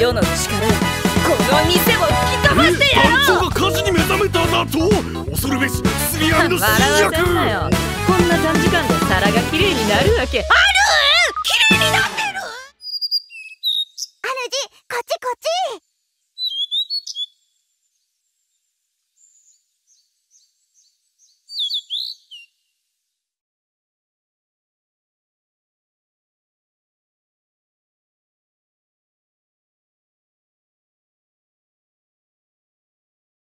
世の力この店を吹き飛ばしてやろう団長が火事に目覚めただと恐るべし釣り合いの笑新わせんな。よこんな。短時間で皿がきれいにな。るわけあこっち。